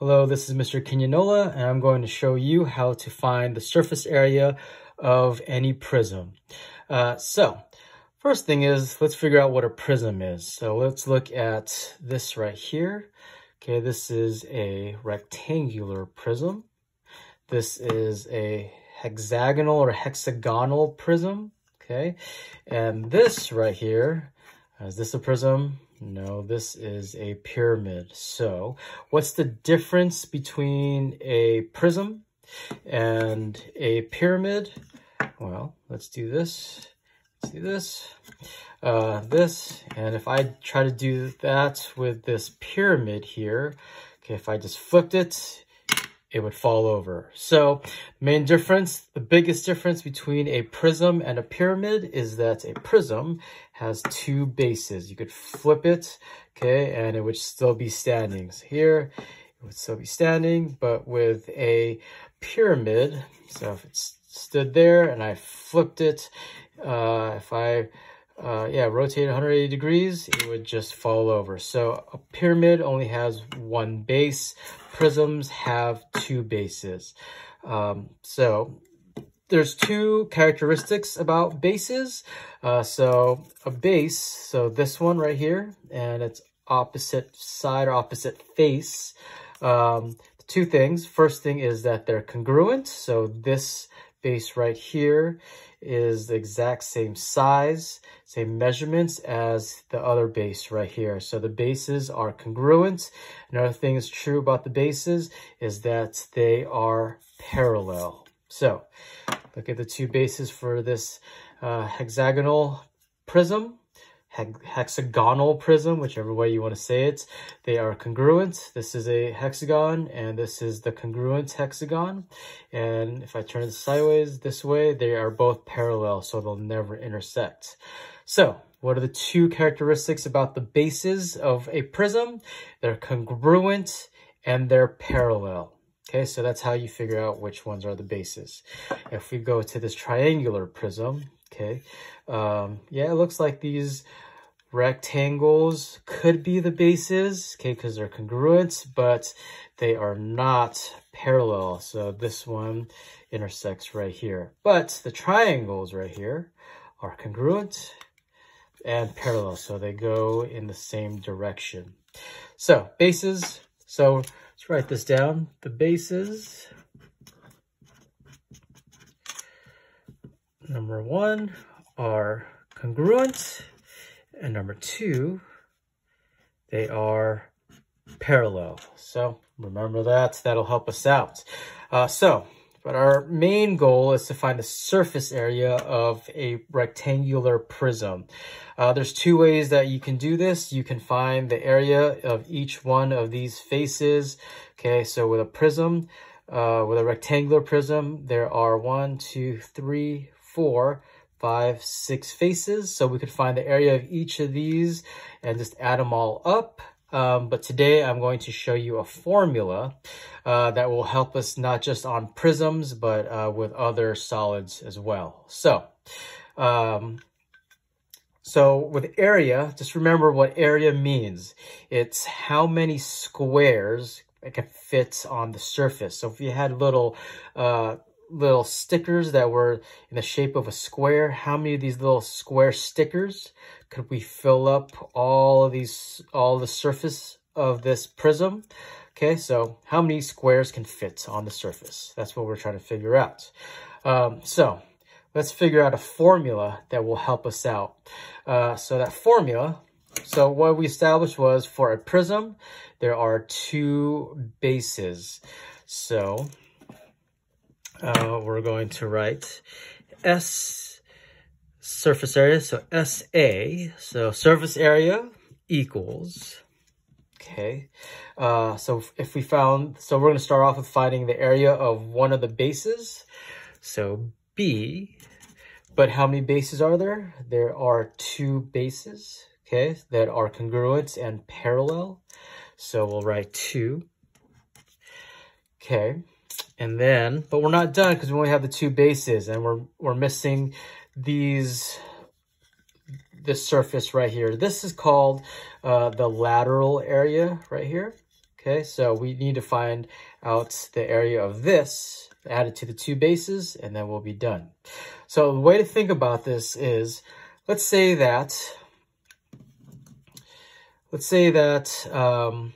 Hello, this is Mr. Quinola, and I'm going to show you how to find the surface area of any prism. Uh, so, first thing is, let's figure out what a prism is. So let's look at this right here. Okay, this is a rectangular prism. This is a hexagonal or hexagonal prism. Okay, and this right here, is this a prism? No, this is a pyramid. So what's the difference between a prism and a pyramid? Well, let's do this. Let's do this, uh, this, and if I try to do that with this pyramid here, okay, if I just flipped it, it would fall over. So main difference, the biggest difference between a prism and a pyramid is that a prism has two bases. You could flip it, okay, and it would still be standing. So here, it would still be standing, but with a pyramid, so if it stood there and I flipped it, uh, if I uh, yeah, rotate 180 degrees, it would just fall over. So a pyramid only has one base. Prisms have two bases. Um, so there's two characteristics about bases. Uh, so a base, so this one right here, and it's opposite side or opposite face. Um, two things. First thing is that they're congruent. So this base right here is the exact same size, same measurements as the other base right here. So the bases are congruent. Another thing is true about the bases is that they are parallel. So look at the two bases for this uh, hexagonal prism hexagonal prism, whichever way you want to say it. They are congruent. This is a hexagon and this is the congruent hexagon. And if I turn it sideways this way, they are both parallel, so they'll never intersect. So what are the two characteristics about the bases of a prism? They're congruent and they're parallel. Okay, so that's how you figure out which ones are the bases. If we go to this triangular prism, okay, um, yeah, it looks like these rectangles could be the bases, okay, because they're congruent, but they are not parallel. So this one intersects right here. But the triangles right here are congruent and parallel, so they go in the same direction. So bases, so let's write this down. The bases, number one, are congruent and number two, they are parallel. So remember that, that'll help us out. Uh, so, but our main goal is to find the surface area of a rectangular prism. Uh, there's two ways that you can do this. You can find the area of each one of these faces. Okay, so with a prism, uh, with a rectangular prism, there are one, two, three, four, five, six faces. So we could find the area of each of these and just add them all up. Um, but today I'm going to show you a formula uh, that will help us not just on prisms, but uh, with other solids as well. So, um, so with area, just remember what area means. It's how many squares it can fit on the surface. So if you had little uh, little stickers that were in the shape of a square. How many of these little square stickers could we fill up all of these, all the surface of this prism? Okay, so how many squares can fit on the surface? That's what we're trying to figure out. Um, so let's figure out a formula that will help us out. Uh, so that formula, so what we established was for a prism, there are two bases. So uh, we're going to write S surface area, so SA, so surface area equals, okay, uh, so if we found, so we're going to start off with finding the area of one of the bases, so B, but how many bases are there? There are two bases, okay, that are congruent and parallel, so we'll write two, okay, and then, but we're not done because we only have the two bases and we're, we're missing these, this surface right here. This is called uh, the lateral area right here. Okay, so we need to find out the area of this, add it to the two bases, and then we'll be done. So the way to think about this is, let's say that, let's say that um,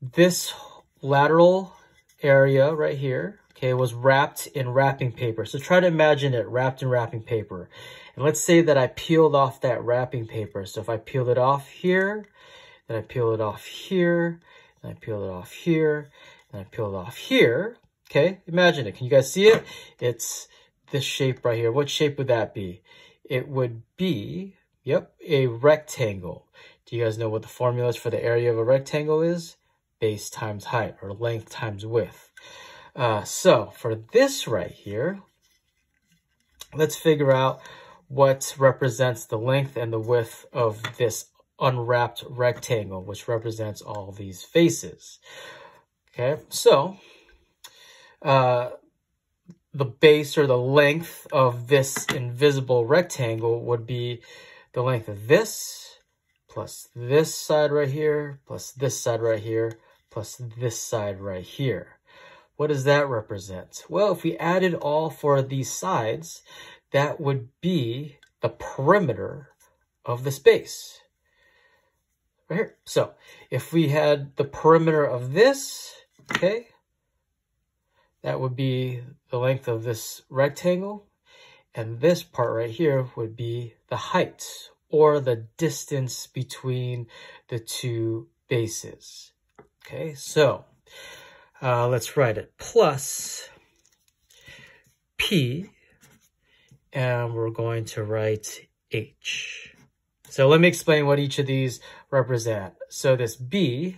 this lateral area right here, okay, was wrapped in wrapping paper. So try to imagine it wrapped in wrapping paper. And let's say that I peeled off that wrapping paper. So if I peeled it off here, then I peel it off here, and I peel it off here, and I peel it off here. Okay, imagine it. Can you guys see it? It's this shape right here. What shape would that be? It would be, yep, a rectangle. Do you guys know what the formula is for the area of a rectangle is? Base times height, or length times width. Uh, so for this right here, let's figure out what represents the length and the width of this unwrapped rectangle, which represents all these faces. Okay, so uh, the base or the length of this invisible rectangle would be the length of this plus this side right here plus this side right here plus this side right here. What does that represent? Well, if we added all four of these sides, that would be the perimeter of the space right here. So if we had the perimeter of this, okay, that would be the length of this rectangle. And this part right here would be the height or the distance between the two bases. Okay, so uh, let's write it plus P and we're going to write H. So let me explain what each of these represent. So this B,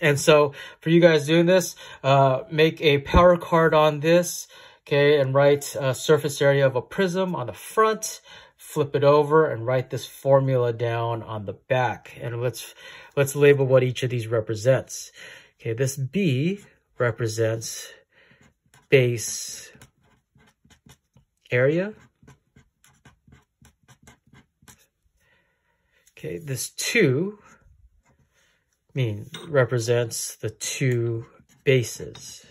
and so for you guys doing this, uh, make a power card on this, okay, and write a surface area of a prism on the front, flip it over and write this formula down on the back. And let's, let's label what each of these represents. Okay, this B represents base area. Okay, this 2 mean represents the two bases.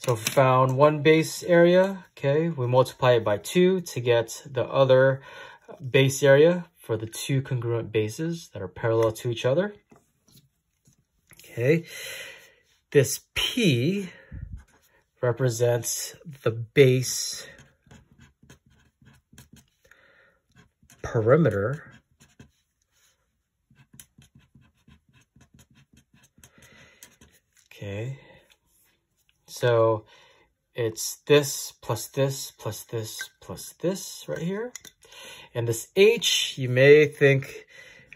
So found one base area, okay, we multiply it by 2 to get the other base area for the two congruent bases that are parallel to each other. Okay, this P represents the base perimeter Okay, so it's this plus this plus this plus this right here. And this H, you may think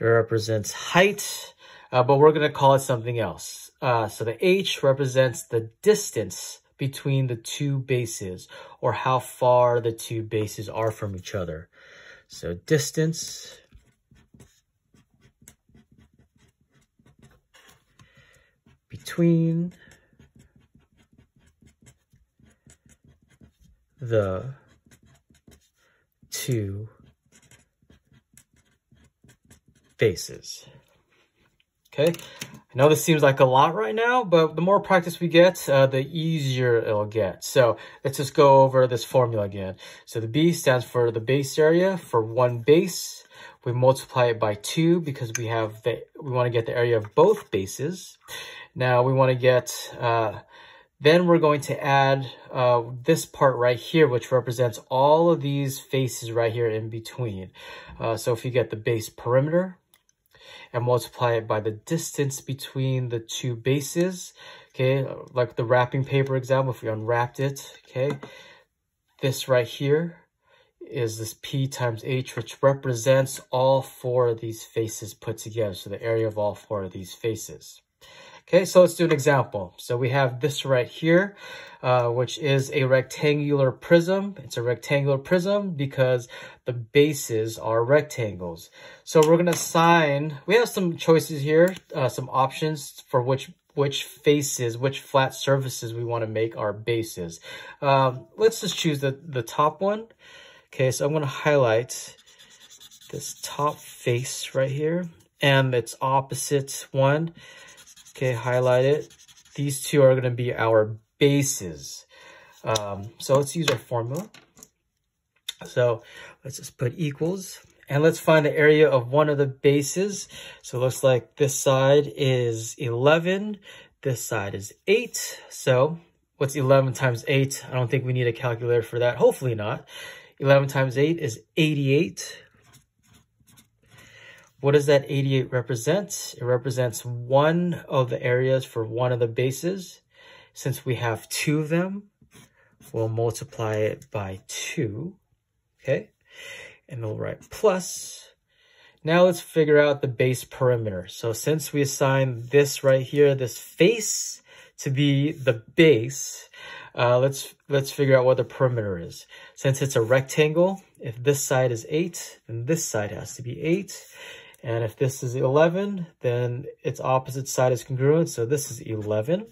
it represents height, uh, but we're going to call it something else. Uh, so the H represents the distance between the two bases or how far the two bases are from each other. So distance between the two faces. Okay, I know this seems like a lot right now, but the more practice we get, uh, the easier it'll get. So let's just go over this formula again. So the B stands for the base area for one base. We multiply it by two because we have the, we want to get the area of both bases. Now we want to get, uh, then we're going to add uh, this part right here, which represents all of these faces right here in between. Uh, so if you get the base perimeter, and multiply it by the distance between the two bases, okay, like the wrapping paper example, if we unwrapped it, okay, this right here is this P times H, which represents all four of these faces put together, so the area of all four of these faces. Okay, so let's do an example. So we have this right here, uh, which is a rectangular prism. It's a rectangular prism because the bases are rectangles. So we're going to assign, we have some choices here, uh, some options for which which faces, which flat surfaces we want to make our bases. Um, let's just choose the, the top one. Okay, so I'm going to highlight this top face right here. and its opposite one. Okay, highlight it. These two are going to be our bases. Um, so let's use our formula. So let's just put equals. And let's find the area of one of the bases. So it looks like this side is 11. This side is 8. So what's 11 times 8? I don't think we need a calculator for that. Hopefully not. 11 times 8 is 88. What does that 88 represent? It represents one of the areas for one of the bases. Since we have two of them, we'll multiply it by 2, okay? And we'll write plus. Now let's figure out the base perimeter. So since we assign this right here, this face, to be the base, uh, let's let's figure out what the perimeter is. Since it's a rectangle, if this side is 8, then this side has to be 8. And if this is 11, then its opposite side is congruent, so this is 11.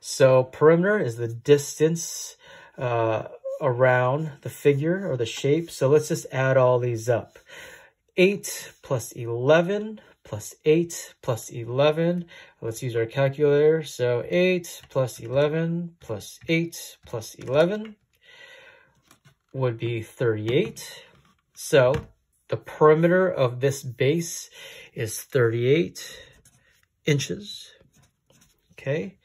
So perimeter is the distance uh, around the figure or the shape. So let's just add all these up. 8 plus 11 plus 8 plus 11. Let's use our calculator. So 8 plus 11 plus 8 plus 11 would be 38. So the perimeter of this base is 38 inches. Okay.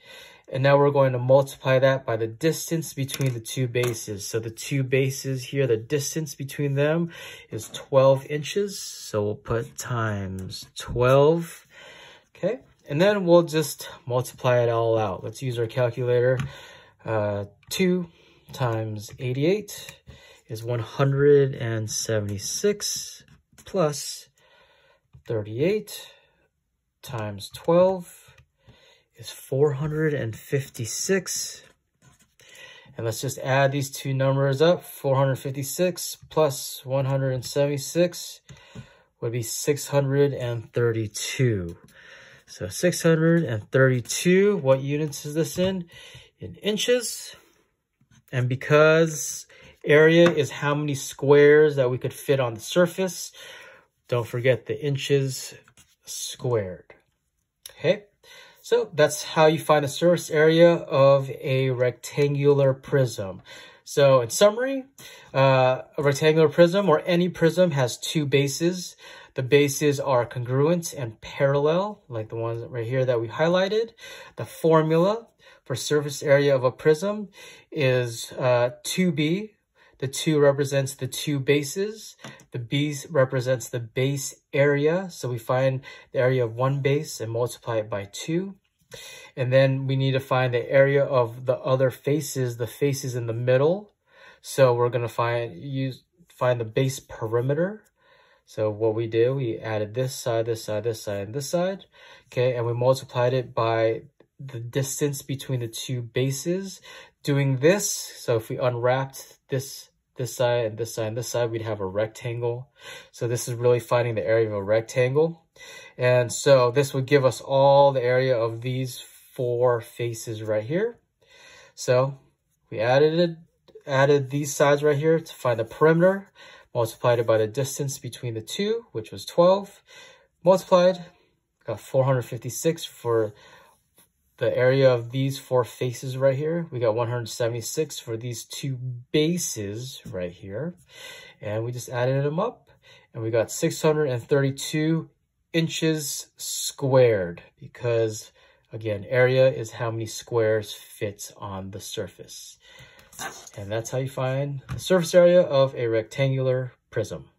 And now we're going to multiply that by the distance between the two bases. So the two bases here, the distance between them is 12 inches. So we'll put times 12. Okay. And then we'll just multiply it all out. Let's use our calculator. Uh, 2 times 88 is 176 plus 38 times 12 is 456. And let's just add these two numbers up. 456 plus 176 would be 632. So 632, what units is this in? In inches. And because area is how many squares that we could fit on the surface. Don't forget the inches squared. Okay, so that's how you find the surface area of a rectangular prism. So in summary, uh, a rectangular prism or any prism has two bases. The bases are congruent and parallel, like the ones right here that we highlighted. The formula for surface area of a prism is uh, 2b the 2 represents the two bases. The B represents the base area. So we find the area of one base and multiply it by 2. And then we need to find the area of the other faces, the faces in the middle. So we're going to find use find the base perimeter. So what we did, we added this side, this side, this side, and this side. Okay, and we multiplied it by the distance between the two bases. Doing this, so if we unwrapped this this side and this side and this side, we'd have a rectangle. So this is really finding the area of a rectangle. And so this would give us all the area of these four faces right here. So we added it, added these sides right here to find the perimeter, multiplied it by the distance between the two, which was 12, multiplied, got 456 for the area of these four faces right here. We got 176 for these two bases right here. And we just added them up and we got 632 inches squared because again, area is how many squares fit on the surface. And that's how you find the surface area of a rectangular prism.